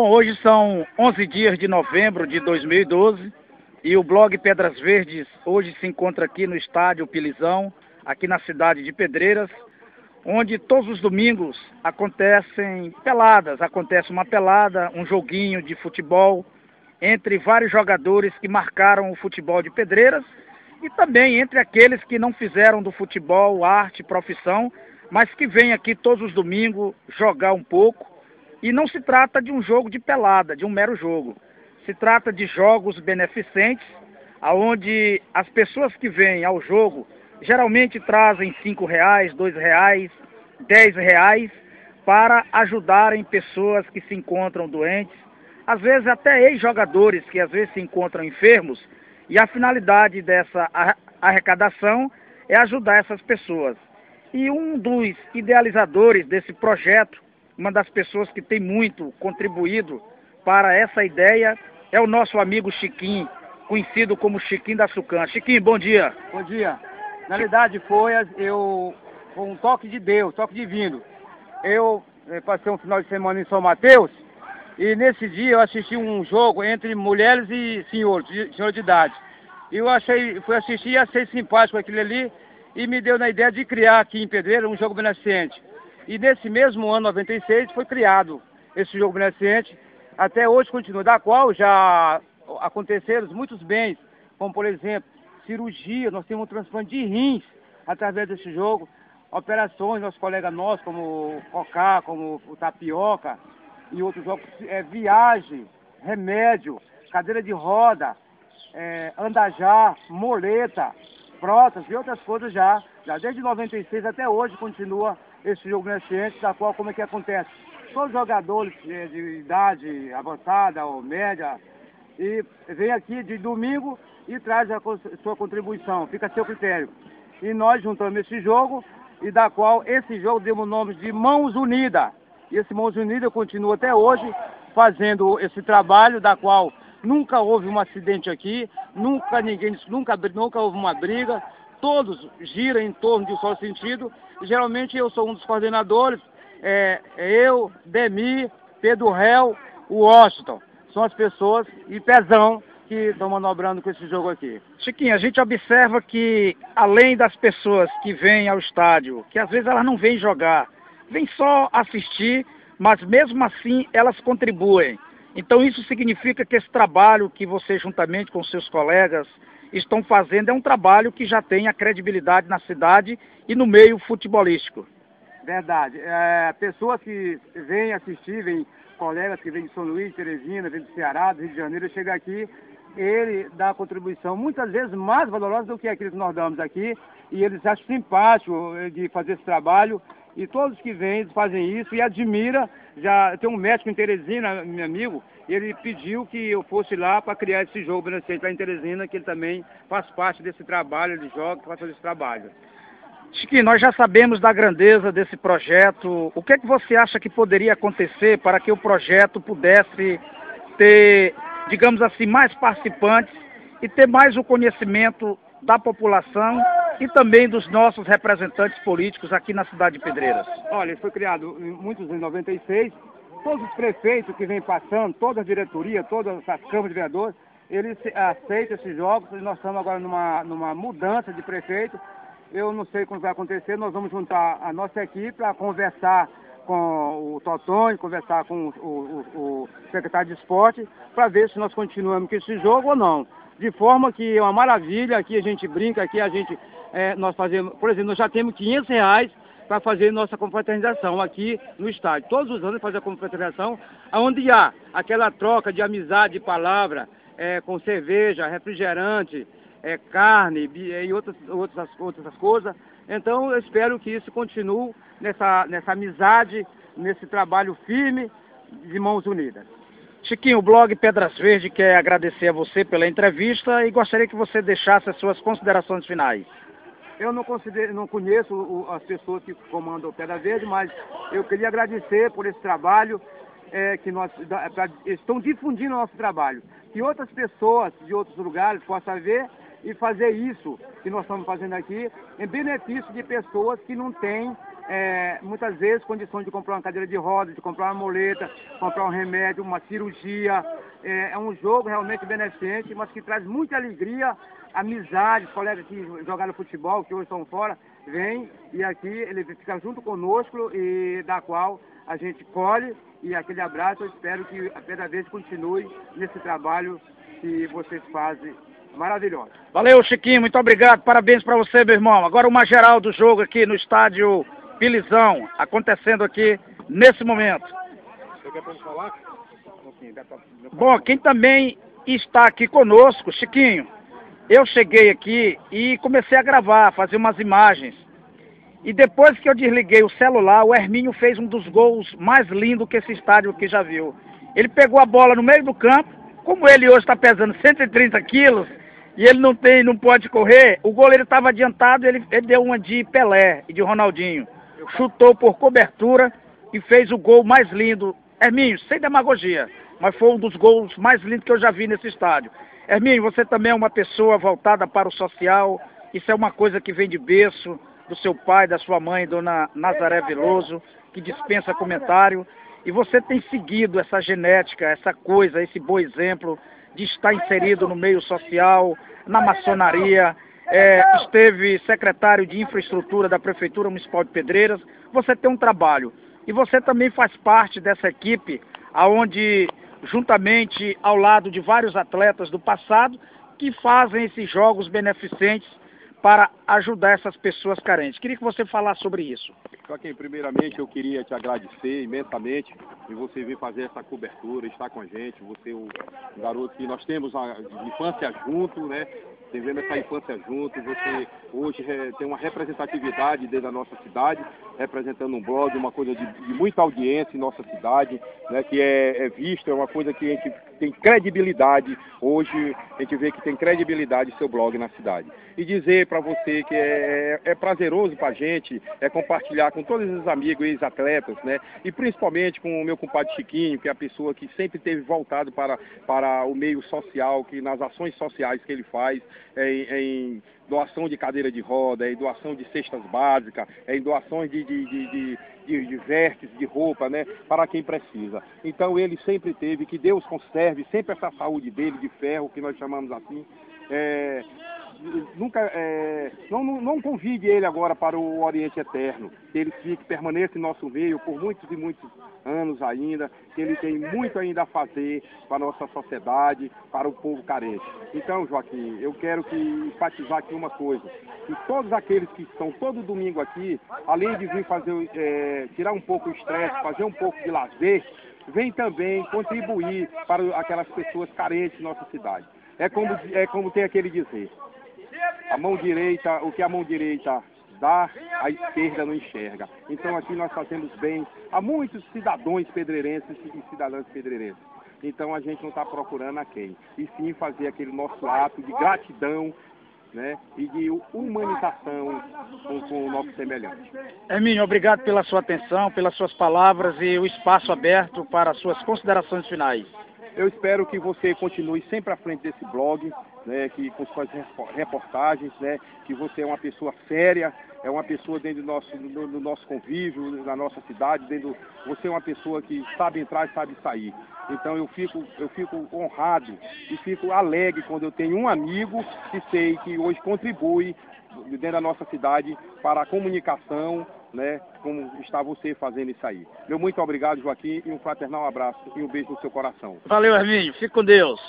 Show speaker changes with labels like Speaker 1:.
Speaker 1: Bom, hoje são 11 dias de novembro de 2012 e o blog Pedras Verdes hoje se encontra aqui no estádio Pilizão, aqui na cidade de Pedreiras, onde todos os domingos acontecem peladas, acontece uma pelada, um joguinho de futebol entre vários jogadores que marcaram o futebol de Pedreiras e também entre aqueles que não fizeram do futebol arte, profissão, mas que vêm aqui todos os domingos jogar um pouco. E não se trata de um jogo de pelada, de um mero jogo. Se trata de jogos beneficentes, aonde as pessoas que vêm ao jogo geralmente trazem cinco reais, dois reais, dez reais para ajudarem pessoas que se encontram doentes, às vezes até ex-jogadores que às vezes se encontram enfermos, e a finalidade dessa arrecadação é ajudar essas pessoas. E um dos idealizadores desse projeto, uma das pessoas que tem muito contribuído para essa ideia, é o nosso amigo Chiquinho, conhecido como Chiquinho da Sucan. Chiquinho, bom dia.
Speaker 2: Bom dia. Na verdade foi eu com um toque de Deus, toque divino. Eu eh, passei um final de semana em São Mateus e nesse dia eu assisti um jogo entre mulheres e senhores, senhor de idade. E eu achei, fui assistir e achei simpático aquilo ali e me deu na ideia de criar aqui em Pedreira um jogo beneficente. E nesse mesmo ano 96 foi criado esse jogo beneficente, até hoje continua, da qual já aconteceram muitos bens, como por exemplo, cirurgia, nós temos um transplante de rins através desse jogo, operações, nossos colegas nossos, como o Cocá, como o Tapioca e outros jogos, é, viagem, remédio, cadeira de roda, é, andajá, moleta, prótese e outras coisas já. Já desde 96 até hoje continua esse jogo nascente, da qual como é que acontece? Todos os jogadores de, de idade avançada ou média e vem aqui de domingo e traz a sua contribuição, fica a seu critério. E nós juntamos esse jogo e da qual esse jogo deu o nome de Mãos Unidas. E esse Mãos Unidas continua até hoje fazendo esse trabalho, da qual nunca houve um acidente aqui, nunca ninguém, nunca, nunca houve uma briga, todos giram em torno de um só sentido. Geralmente eu sou um dos coordenadores, é, é eu, Demi, Pedro Réu, o Washington. São as pessoas e Pezão que estão manobrando com esse jogo aqui.
Speaker 1: Chiquinho, a gente observa que além das pessoas que vêm ao estádio, que às vezes elas não vêm jogar, vêm só assistir, mas mesmo assim elas contribuem. Então isso significa que esse trabalho que você juntamente com seus colegas estão fazendo é um trabalho que já tem a credibilidade na cidade e no meio futebolístico.
Speaker 2: Verdade. É, pessoas que vêm assistir, vêm colegas que vêm de São Luís, Teresina, vêm do Ceará, do Rio de Janeiro, chega aqui, ele dá contribuição muitas vezes mais valorosa do que aquilo que nós damos aqui, e eles acham simpático eh, de fazer esse trabalho, e todos que vêm fazem isso e admira. Já tem um médico em Teresina, meu amigo, ele pediu que eu fosse lá para criar esse jogo beneficente lá em Teresina, que ele também faz parte desse trabalho, ele joga, faz esse trabalho.
Speaker 1: Chiquinho, nós já sabemos da grandeza desse projeto. O que é que você acha que poderia acontecer para que o projeto pudesse ter, digamos assim, mais participantes e ter mais o conhecimento da população e também dos nossos representantes políticos aqui na cidade de Pedreiras?
Speaker 2: Olha, foi criado em muitos em 96 todos os prefeitos que vêm passando, toda a diretoria, todas as câmaras de vereadores, eles aceitam esses jogos. Nós estamos agora numa, numa mudança de prefeito. Eu não sei como vai acontecer. Nós vamos juntar a nossa equipe para conversar com o Totônio, conversar com o, o, o secretário de esporte, para ver se nós continuamos com esse jogo ou não. De forma que é uma maravilha, aqui a gente brinca, aqui a gente, é, nós fazemos, por exemplo, nós já temos 500 reais para fazer nossa confraternização aqui no estádio. Todos os anos fazer a confraternização, onde há aquela troca de amizade, de palavra, é, com cerveja, refrigerante, é, carne e outras, outras, outras coisas. Então eu espero que isso continue nessa, nessa amizade, nesse trabalho firme de mãos unidas.
Speaker 1: Chiquinho, o blog Pedras Verde quer agradecer a você pela entrevista e gostaria que você deixasse as suas considerações finais.
Speaker 2: Eu não, não conheço o, as pessoas que comandam o Pedra Verde, mas eu queria agradecer por esse trabalho é, que nós da, pra, estão difundindo o nosso trabalho. Que outras pessoas de outros lugares possam ver e fazer isso que nós estamos fazendo aqui em benefício de pessoas que não têm é, muitas vezes condições de comprar uma cadeira de roda, de comprar uma moleta, comprar um remédio, uma cirurgia. É, é um jogo realmente beneficente, mas que traz muita alegria, amizade, os colegas que jogaram futebol, que hoje estão fora, vêm e aqui ele fica junto conosco e da qual a gente colhe e aquele abraço, eu espero que a Pedra Verde continue nesse trabalho que vocês fazem maravilhoso.
Speaker 1: Valeu, Chiquinho, muito obrigado, parabéns para você, meu irmão. Agora uma geral do jogo aqui no estádio Pilizão, acontecendo aqui nesse momento. Bom, quem também está aqui conosco, Chiquinho, eu cheguei aqui e comecei a gravar, fazer umas imagens. E depois que eu desliguei o celular, o Hermínio fez um dos gols mais lindos que esse estádio aqui já viu. Ele pegou a bola no meio do campo, como ele hoje está pesando 130 quilos, e ele não tem, não pode correr, o goleiro estava adiantado, ele, ele deu uma de Pelé e de Ronaldinho. Chutou por cobertura e fez o gol mais lindo. Hermínio, sem demagogia, mas foi um dos gols mais lindos que eu já vi nesse estádio. Hermínio, você também é uma pessoa voltada para o social, isso é uma coisa que vem de berço, do seu pai, da sua mãe, dona Nazaré Veloso, que dispensa comentário. E você tem seguido essa genética, essa coisa, esse bom exemplo de estar inserido no meio social, na maçonaria, é, esteve secretário de infraestrutura da Prefeitura Municipal de Pedreiras. Você tem um trabalho. E você também faz parte dessa equipe, aonde juntamente ao lado de vários atletas do passado, que fazem esses jogos beneficentes para ajudar essas pessoas carentes. Queria que você falasse sobre isso.
Speaker 3: Joaquim, primeiramente eu queria te agradecer imensamente e você vir fazer essa cobertura, estar com a gente, você é o garoto que nós temos a infância junto, né? Vivendo essa infância junto, você hoje tem uma representatividade dentro da nossa cidade, representando um blog, uma coisa de, de muita audiência em nossa cidade, né, que é, é vista, é uma coisa que a gente tem credibilidade, hoje a gente vê que tem credibilidade seu blog na cidade. E dizer para você que é, é prazeroso para a gente, é compartilhar com todos os amigos ex-atletas, né, e principalmente com o meu compadre Chiquinho, que é a pessoa que sempre teve voltado para, para o meio social, que nas ações sociais que ele faz, em, em doação de cadeira de roda, em doação de cestas básicas, em doações de, de, de, de, de, de vértices, de roupa, né, para quem precisa. Então ele sempre teve, que Deus conserve sempre essa saúde dele de ferro, que nós chamamos assim, é, nunca é, não, não, convide ele agora para o Oriente Eterno, que ele fique, permaneça em nosso meio por muitos e muitos anos ainda, que ele tem muito ainda a fazer para a nossa sociedade, para o povo carente. Então, Joaquim, eu quero que enfatizar aqui uma coisa, que todos aqueles que estão todo domingo aqui, além de vir fazer, é, tirar um pouco o estresse, fazer um pouco de lazer, vem também contribuir para aquelas pessoas carentes de nossa cidade. É como, é como tem aquele dizer, a mão direita, o que a mão direita dá, a esquerda não enxerga. Então aqui nós fazemos bem a muitos cidadãos pedreirenses e cidadãs pedreirenses. Então a gente não está procurando a quem, e sim fazer aquele nosso ato de gratidão né, e de humanização com, com o nosso semelhante.
Speaker 1: Hermínio, obrigado pela sua atenção, pelas suas palavras e o espaço aberto para as suas considerações finais.
Speaker 3: Eu espero que você continue sempre à frente desse blog, né, que com suas reportagens, né, que você é uma pessoa séria, é uma pessoa dentro do nosso, do, do nosso convívio, na nossa cidade, dentro, você é uma pessoa que sabe entrar e sabe sair. Então eu fico, eu fico honrado e fico alegre quando eu tenho um amigo que sei que hoje contribui dentro da nossa cidade para a comunicação, né, como está você fazendo isso aí. Meu muito obrigado, Joaquim, e um fraternal abraço e um beijo no seu coração.
Speaker 1: Valeu, Herminho. Fique com Deus.